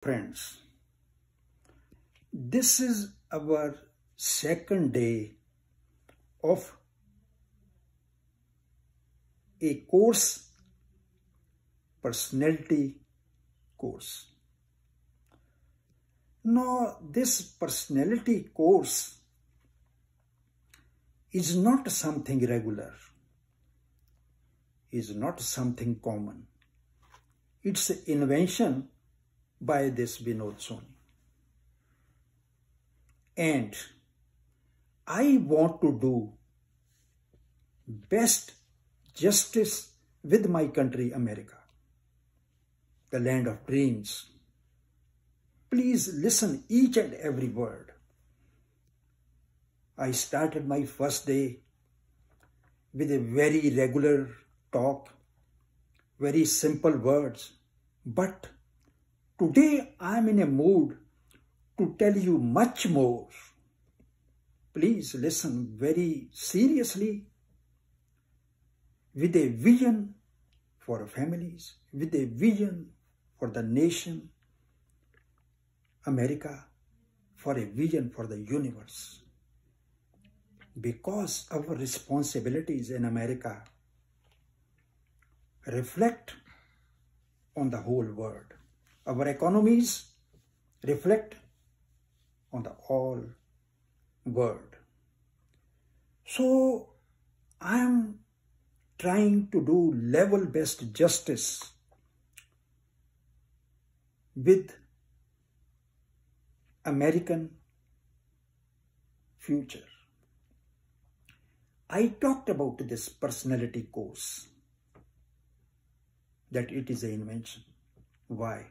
Friends, this is our second day of a course, personality course. Now, this personality course is not something regular, is not something common. It's an invention by this Vinod Soni. And I want to do best justice with my country, America, the land of dreams. Please listen each and every word. I started my first day with a very regular talk, very simple words, but today I am in a mood to tell you much more. Please listen very seriously with a vision for families, with a vision for the nation, America, for a vision for the universe. Because our responsibilities in America reflect on the whole world. Our economies reflect on the whole world. So I am trying to do level best justice with American future. I talked about this personality course that it is an invention. Why?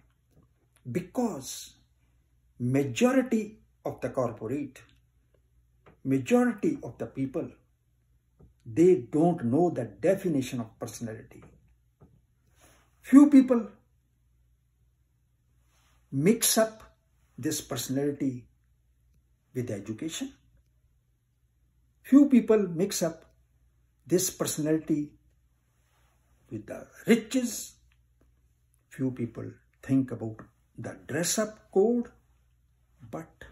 Because majority of the corporate, majority of the people, they don't know the definition of personality. Few people mix up this personality with education. Few people mix up this personality with the riches. Few people think about the dress up code, but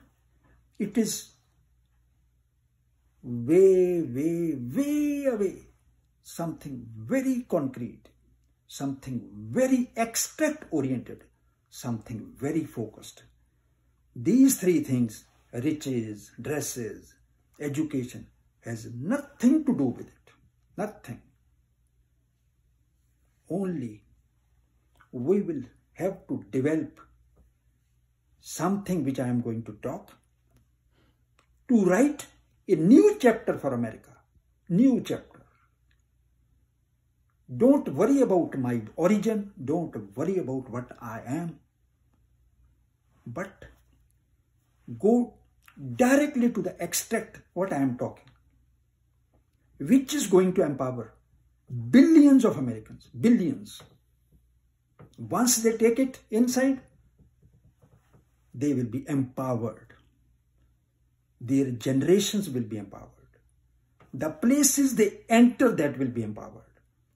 it is way, way, way away. Something very concrete, something very extract oriented, something very focused. These three things, riches, dresses, education, has nothing to do with it. Nothing. Only we will have to develop something which I am going to talk to write a new chapter for America. New chapter. Don't worry about my origin. Don't worry about what I am. But go directly to the extract what I am talking, which is going to empower billions of Americans, billions. Once they take it inside, they will be empowered. Their generations will be empowered. The places they enter that will be empowered.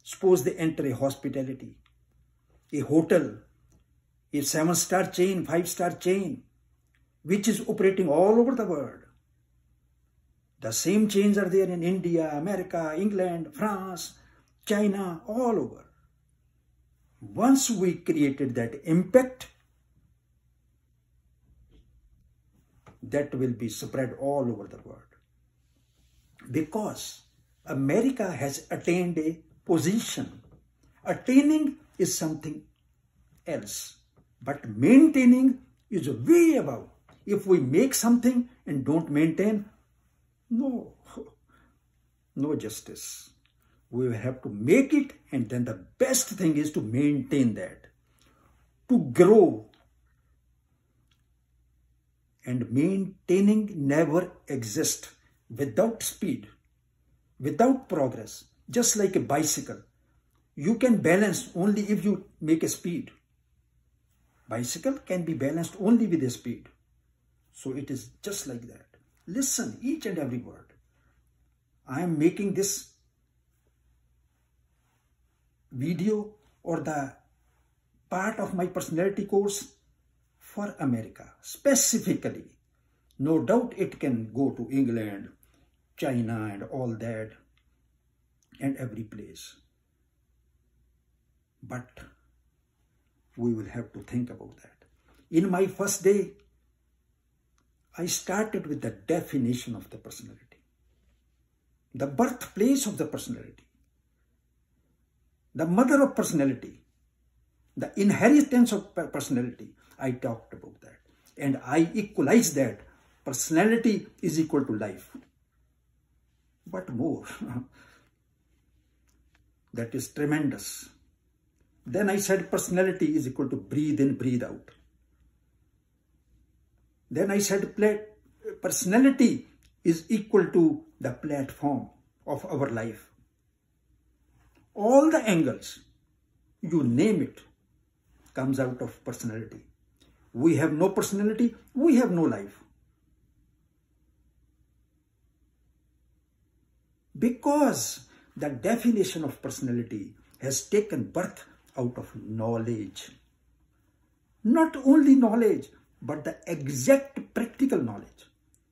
Suppose they enter a hospitality, a hotel, a seven-star chain, five-star chain, which is operating all over the world. The same chains are there in India, America, England, France, China, all over. Once we created that impact, that will be spread all over the world. Because America has attained a position. Attaining is something else, but maintaining is way above. If we make something and don't maintain, no, no justice. We have to make it and then the best thing is to maintain that. To grow. And maintaining never exists without speed, without progress, just like a bicycle. You can balance only if you make a speed. Bicycle can be balanced only with a speed. So it is just like that. Listen each and every word. I am making this video or the part of my personality course for America specifically. No doubt it can go to England, China, and all that, and every place. But we will have to think about that. In my first day, I started with the definition of the personality, the birthplace of the personality, the mother of personality, the inheritance of personality. I talked about that. And I equalized that. Personality is equal to life. But more. that is tremendous. Then I said personality is equal to breathe in, breathe out. Then I said personality is equal to the platform of our life. All the angles, you name it, comes out of personality. We have no personality, we have no life. Because the definition of personality has taken birth out of knowledge. Not only knowledge, but the exact practical knowledge,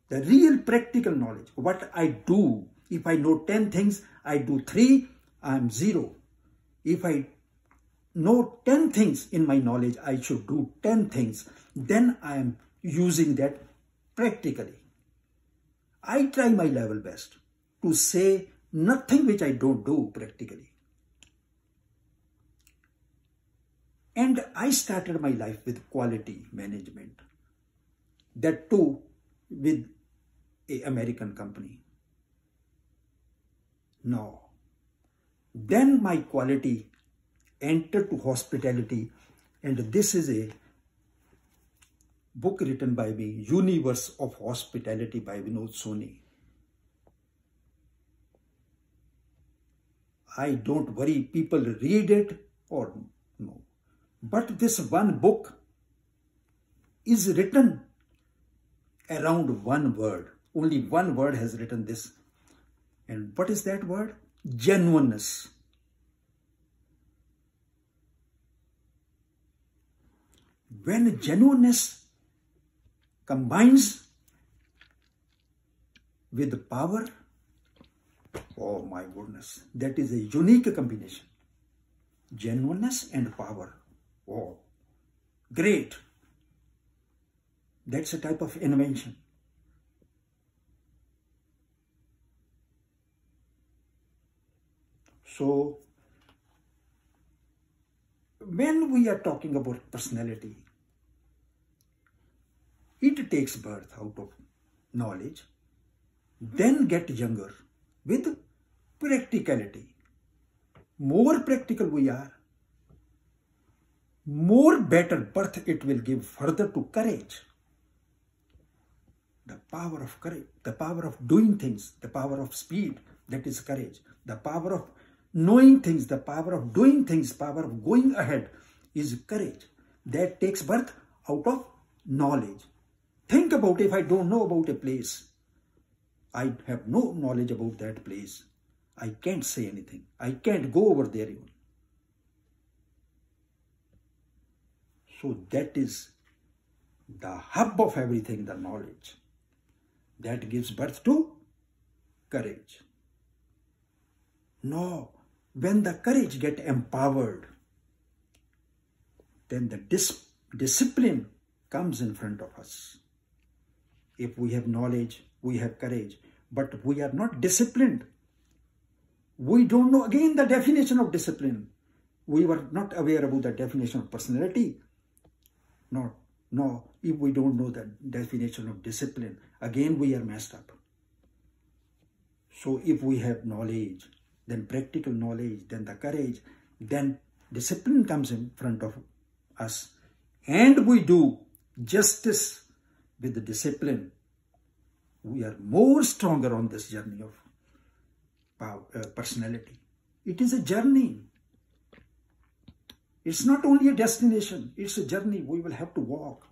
the real practical knowledge. What I do, if I know 10 things, I do 3, I am 0. If I know 10 things in my knowledge, I should do 10 things. Then I am using that practically. I try my level best to say nothing which I don't do practically. And I started my life with quality management. That too with a American company. No. Then my quality entered to hospitality and this is a book written by me, Universe of Hospitality by Vinod Soni. I don't worry people read it or no. But this one book is written around one word. Only one word has written this. And what is that word? Genuineness. When genuineness combines with power, oh my goodness, that is a unique combination. Genuineness and power. Oh, great. That's a type of invention. So, when we are talking about personality, it takes birth out of knowledge, then get younger with practicality. More practical we are, more better birth it will give further to courage. The power of courage, the power of doing things, the power of speed, that is courage. The power of knowing things, the power of doing things, power of going ahead is courage. That takes birth out of knowledge. Think about if I don't know about a place. I have no knowledge about that place. I can't say anything. I can't go over there even. So that is the hub of everything, the knowledge. That gives birth to courage. No, when the courage get empowered, then the dis discipline comes in front of us. If we have knowledge, we have courage, but we are not disciplined. We don't know again the definition of discipline. We were not aware about the definition of personality. No, no, if we don't know the definition of discipline, again we are messed up. So if we have knowledge, then practical knowledge, then the courage, then discipline comes in front of us. And we do justice with the discipline. We are more stronger on this journey of power, uh, personality. It is a journey. It's not only a destination, it's a journey we will have to walk.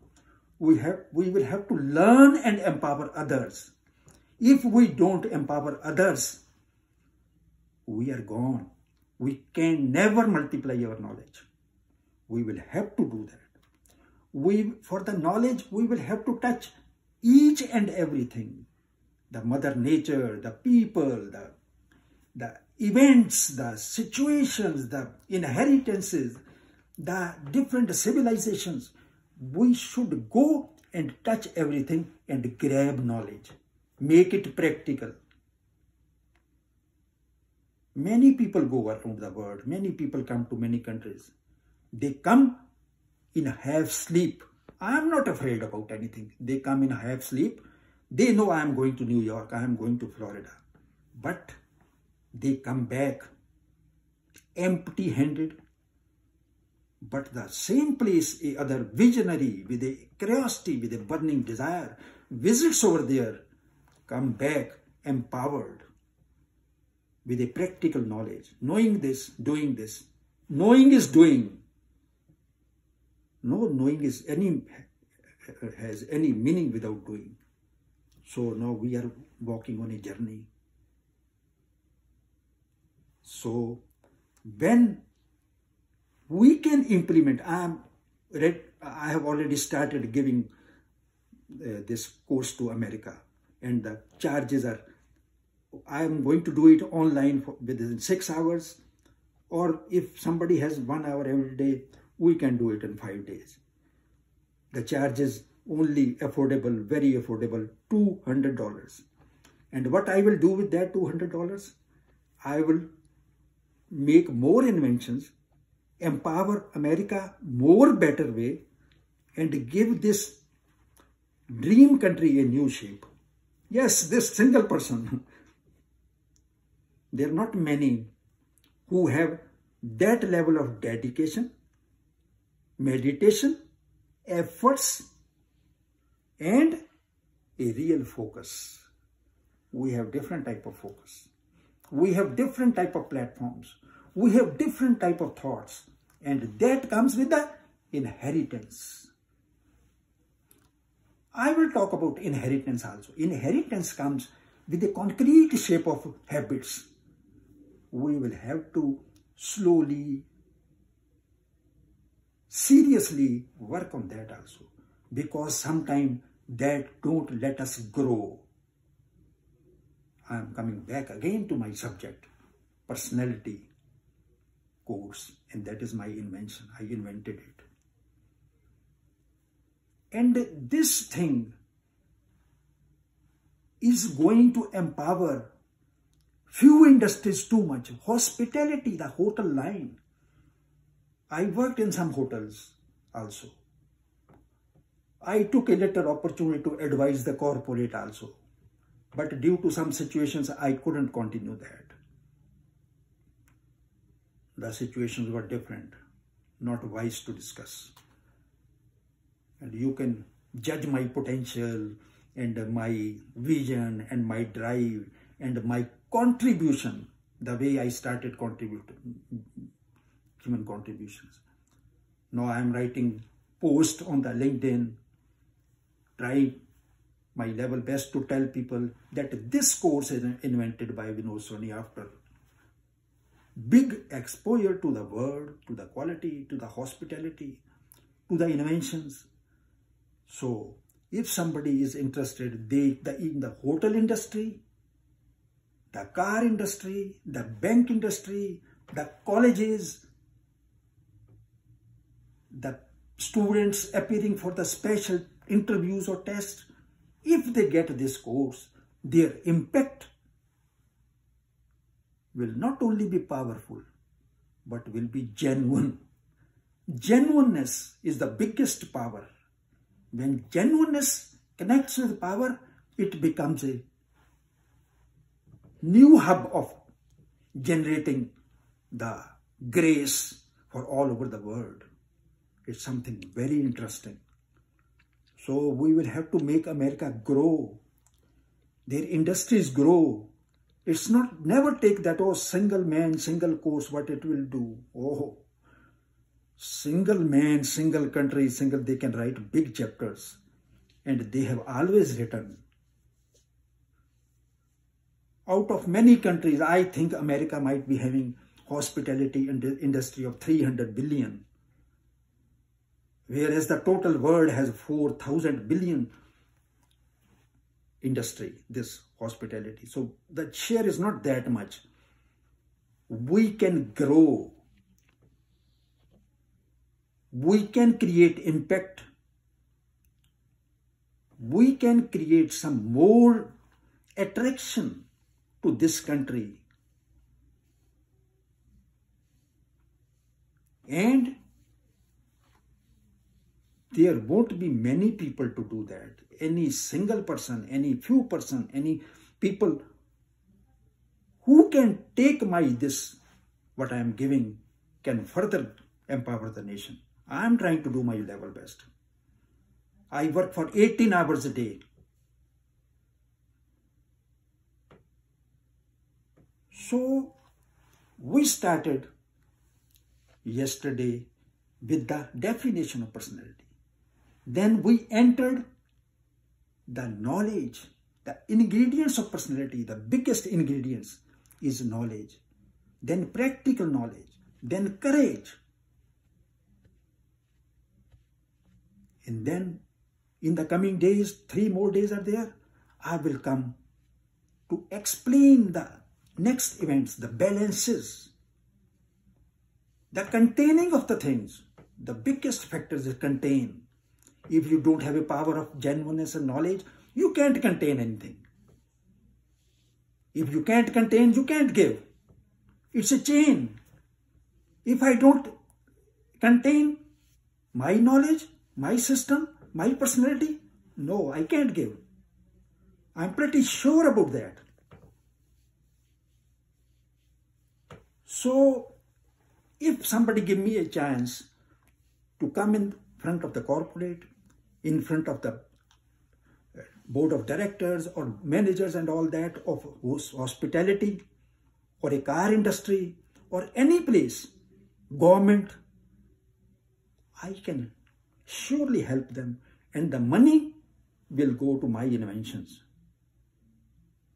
We, have, we will have to learn and empower others. If we don't empower others, we are gone. We can never multiply our knowledge. We will have to do that. We, for the knowledge, we will have to touch each and everything. The mother nature, the people, the, the events, the situations, the inheritances, the different civilizations. We should go and touch everything and grab knowledge. Make it practical. Many people go around the world. Many people come to many countries. They come in half sleep. I am not afraid about anything. They come in half sleep. They know I am going to New York. I am going to Florida. But they come back empty handed. But the same place, a other visionary with a curiosity, with a burning desire, visits over there, come back empowered with a practical knowledge, knowing this, doing this. Knowing is doing. No knowing is any has any meaning without doing. So now we are walking on a journey. So when we can implement, I am I have already started giving uh, this course to America and the charges are I am going to do it online for, within six hours or if somebody has one hour every day, we can do it in five days. The charge is only affordable, very affordable, $200. And what I will do with that $200? I will make more inventions, empower America more better way, and give this dream country a new shape. Yes, this single person there are not many who have that level of dedication, meditation, efforts, and a real focus. We have different type of focus. We have different type of platforms. We have different type of thoughts. And that comes with the inheritance. I will talk about inheritance also. Inheritance comes with a concrete shape of habits we will have to slowly, seriously work on that also. Because sometimes that don't let us grow. I am coming back again to my subject, personality course, and that is my invention. I invented it. And this thing is going to empower Few industries too much. Hospitality, the hotel line. I worked in some hotels also. I took a little opportunity to advise the corporate also. But due to some situations, I couldn't continue that. The situations were different, not wise to discuss. And you can judge my potential and my vision and my drive and my contribution, the way I started contributing, human contributions. Now I am writing post on the LinkedIn, try my level best to tell people that this course is invented by Vinod Soni after big exposure to the world, to the quality, to the hospitality, to the inventions. So if somebody is interested, they the, in the hotel industry, the car industry, the bank industry, the colleges, the students appearing for the special interviews or tests, if they get this course, their impact will not only be powerful, but will be genuine. Genuineness is the biggest power. When genuineness connects with power, it becomes a new hub of generating the grace for all over the world. It's something very interesting. So we will have to make America grow. Their industries grow. It's not, never take that, oh, single man, single course, what it will do. Oh, single man, single country, single, they can write big chapters. And they have always written out of many countries, I think America might be having hospitality industry of 300 billion. whereas the total world has 4,000 billion industry, this hospitality. So the share is not that much. We can grow. We can create impact. We can create some more attraction to this country. And there won't be many people to do that. Any single person, any few person, any people who can take my this, what I am giving, can further empower the nation. I am trying to do my level best. I work for 18 hours a day. So we started yesterday with the definition of personality. Then we entered the knowledge, the ingredients of personality, the biggest ingredients is knowledge, then practical knowledge, then courage. And then in the coming days, three more days are there, I will come to explain the next events, the balances, the containing of the things. The biggest factors is contain. If you don't have a power of genuineness and knowledge, you can't contain anything. If you can't contain, you can't give. It's a chain. If I don't contain my knowledge, my system, my personality, no, I can't give. I'm pretty sure about that. So, if somebody give me a chance to come in front of the corporate, in front of the uh, board of directors or managers and all that of hospitality or a car industry or any place, government, I can surely help them and the money will go to my inventions.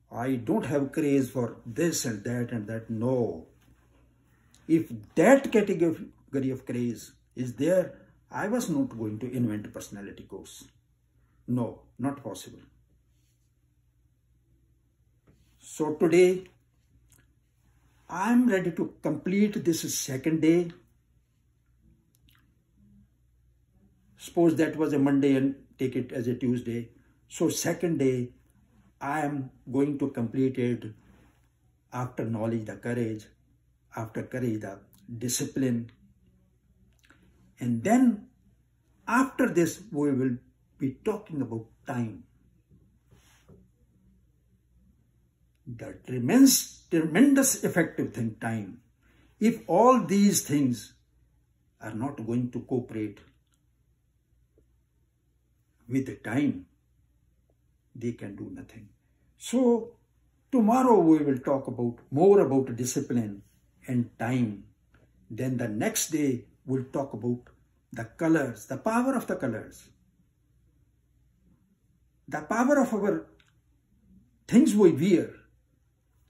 I don't have craze for this and that and that. No. If that category of craze is there, I was not going to invent personality course. No, not possible. So today, I am ready to complete this second day. Suppose that was a Monday and take it as a Tuesday. So second day, I am going to complete it after knowledge, the courage, after the discipline, and then after this, we will be talking about time. The tremendous, tremendous effective thing, time. If all these things are not going to cooperate with the time, they can do nothing. So tomorrow we will talk about more about discipline and time. Then the next day we'll talk about the colors, the power of the colors, the power of our things we wear,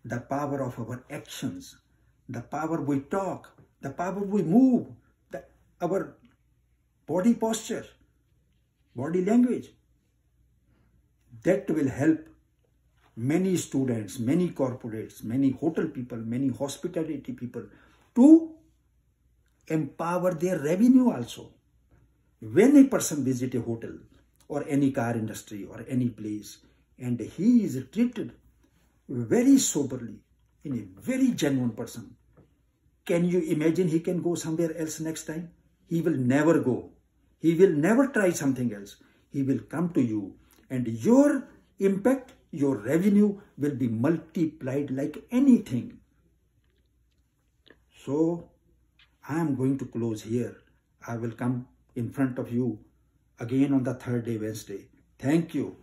the power of our actions, the power we talk, the power we move, the, our body posture, body language. That will help many students, many corporates, many hotel people, many hospitality people to empower their revenue also. When a person visit a hotel or any car industry or any place and he is treated very soberly in a very genuine person, can you imagine he can go somewhere else next time? He will never go. He will never try something else. He will come to you and your impact, your revenue will be multiplied like anything. So I am going to close here. I will come in front of you again on the third day, Wednesday. Thank you.